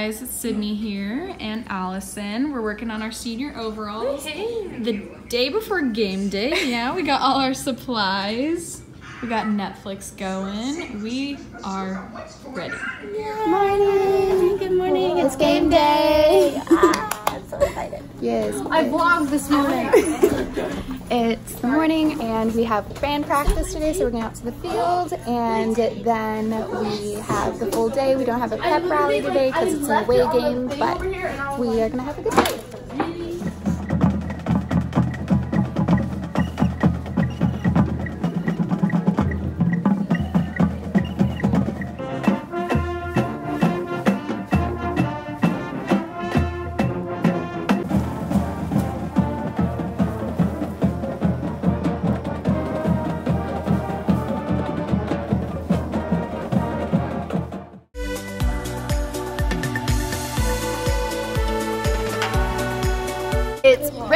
guys, it's Sydney here and Allison. We're working on our senior overalls. The day before game day, yeah, we got all our supplies. We got Netflix going. We are ready. Good morning. Good morning. It's game day. Ah, I'm so excited. Yes. I vlogged this morning. it's the morning and we have band practice today, so we're going out to the field and then we have the full day. We don't have a pep rally today because it's an away game, but we are going to have a good day.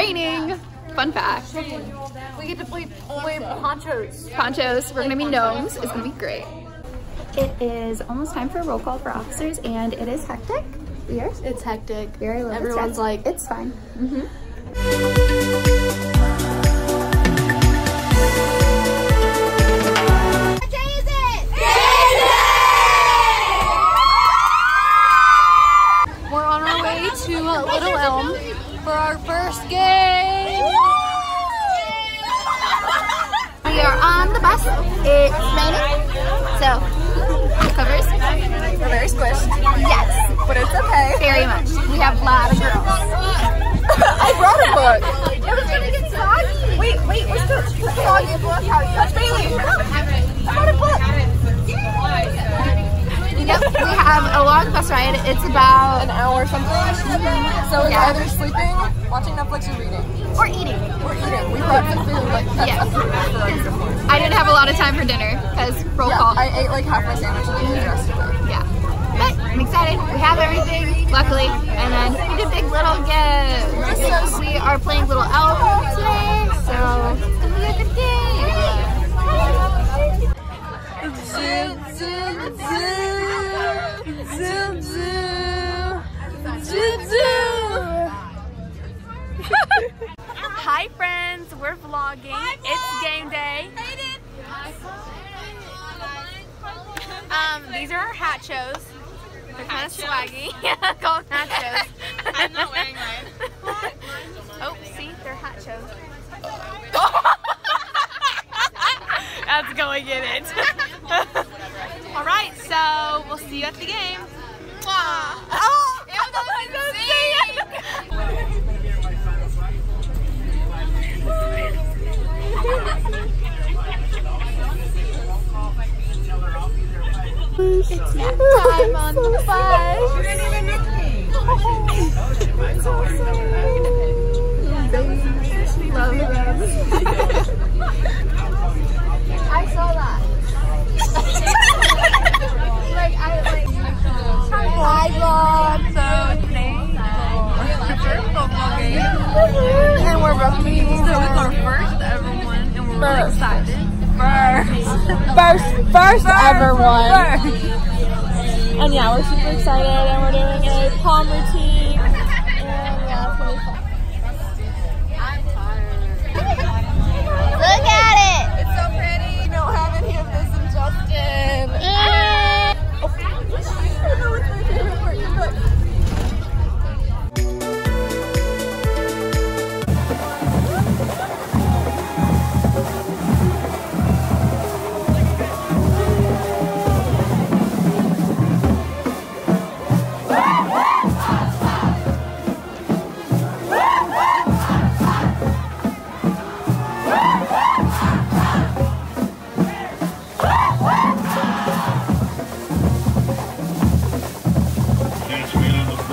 Raining. Fun fact. We get to play, play ponchos. Ponchos. We're gonna be gnomes. It's gonna be great. It is almost time for a roll call for officers, and it is hectic. Yours? It's hectic. Very little. Everyone's like, it's fine. Mm-hmm. we're the. It's raining, so covers. We're very squished, Yes, but it's okay. very much. We have a lot of girls. I brought a book. It was gonna get soggy. Wait, wait, what's the soggy book? Touch Bailey. I brought a book. Yep, we have a long bus ride. It's about An hour or something. So it's Yeah. either sleeping, watching Netflix, or reading. or eating. Or eating. We brought some food. Like, that's Yes. yeah. I didn't have a lot of time for dinner because roll call. I ate like half my sandwich and then the rest of it. Yeah. But I'm excited. We have everything, luckily. And then we did big little games. We are playing Little Elm these are our hat shows. They're kind of swaggy. Called hat shows. I'm not wearing mine. oh, see, they're hat shows. That's going in it. All right, so we'll see you at the game. Oh, It's time on the bus. Love them. I saw that. like I like. Hi vlog. So today is our first football game, and we're rugby. So it's our first ever one, and we're really excited. First, First, first ever one. And yeah, we're super excited and we're doing a pom routine.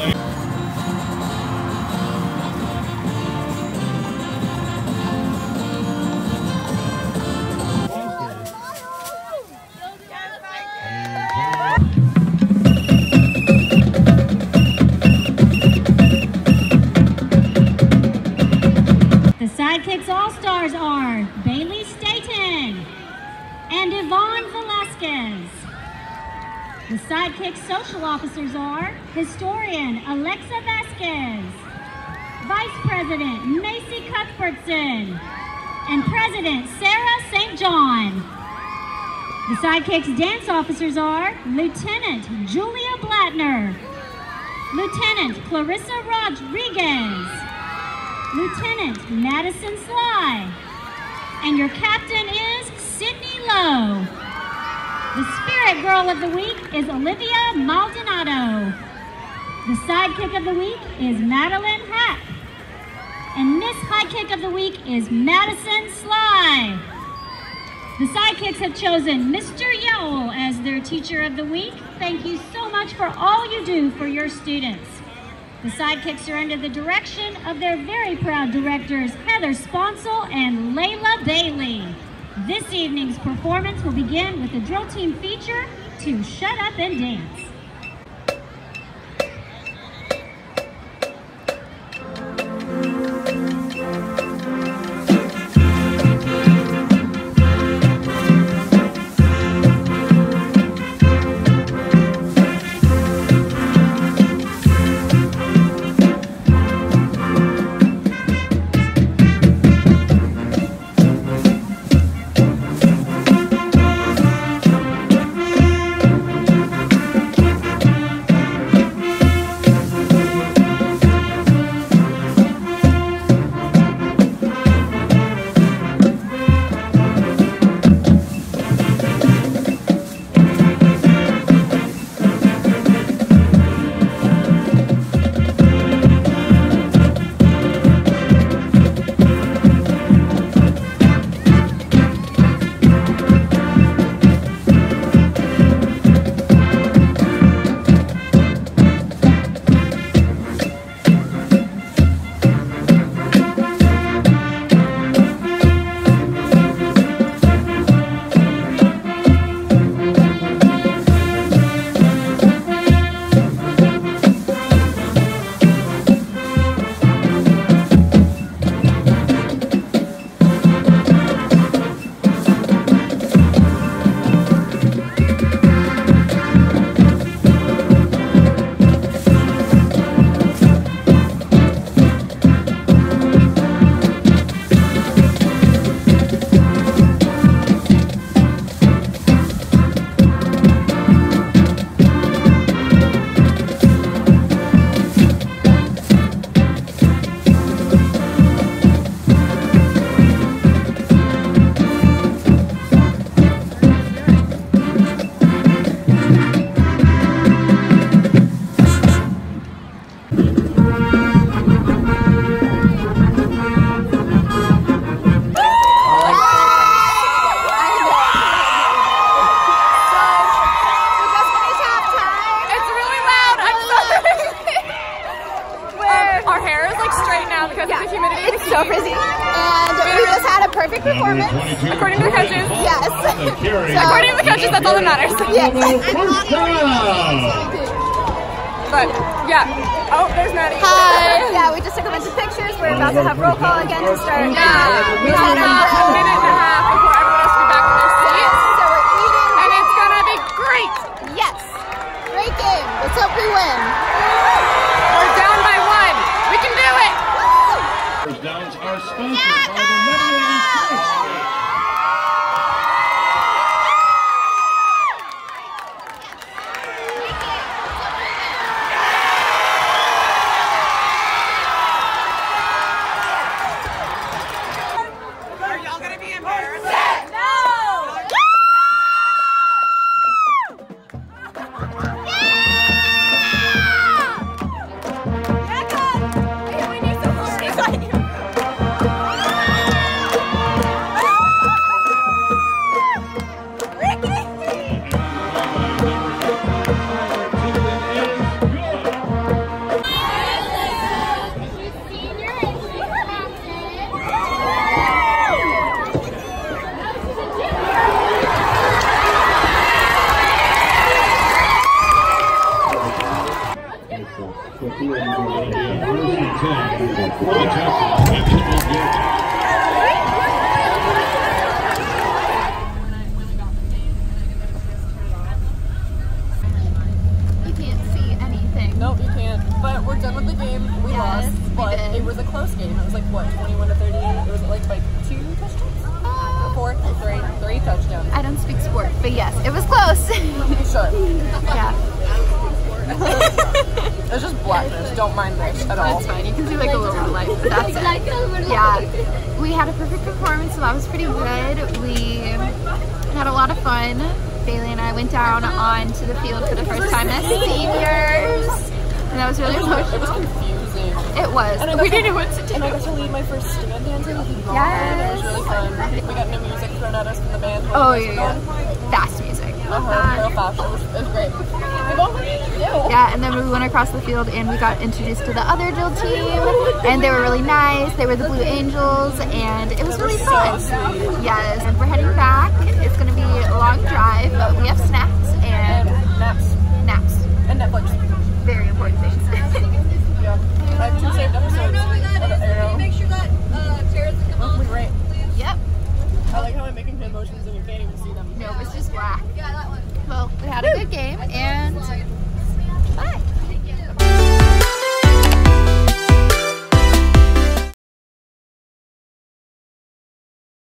The sidekicks All-Stars are Bailey Staten and Yvonne Velasquez. The Sidekick social officers are historian Alexa Vasquez, Vice President Macy Cuthbertson, and President Sarah St. John. The Sidekicks dance officers are Lieutenant Julia Blattner, Lieutenant Clarissa Rodriguez, Lieutenant Madison Sly, and your captain is Sydney Lowe. The Spirit Girl of the Week is Olivia Maldonado. The Sidekick of the Week is Madeline Hack. And Miss High Kick of the Week is Madison Sly. The Sidekicks have chosen Mr. Yowell as their Teacher of the Week. Thank you so much for all you do for your students. The Sidekicks are under the direction of their very proud directors, Heather Sponsel and Leila Bailey. This evening's performance will begin with the drill team feature to Shut Up and Dance. Performance. According to the coaches. Yes. According to the coaches, that's all that matters. Yes. But yeah. Oh, there's Maddie. Hi. Yeah, we just took a bunch of pictures. We're about to have roll call again to start. Yeah. We had have a a minute and a half before everyone else be back in their seats. So we're eating. And it's gonna be great. Yes. Great game. Let's hope we win. We're down by one. We can do it. First downs are sponsored by the Mediterranean Insurance. a close game. It was like what, 21 to 38. It was like by two touchdowns, Uh, four, three, three touchdowns. I don't speak sport, but yes, it was close. You should. yeah, It's just blackness. Don't mind this at all. that's fine. You can see like a little light, but that's it. Yeah, we had a perfect performance, so that was pretty good. We had a lot of fun. Bailey and I went down onto the field for the first time as seniors, and that was really It was emotional. confusing. It was. And I We didn't know what to do. And I got to lead my first stand dancing with Yvonne. Yes. It was really fun. We got new music thrown at us from the band. Oh yeah, yeah. fast music. Uh-huh, real fast. It was, it was great. What did? Yeah, and then we went across the field and we got introduced to the other drill team, and they were really nice. They were the Blue Angels, and it was really fun. Yes, and we're heading back. It's gonna be a long drive, but we have snacks And and naps. naps. And Netflix. Very important things.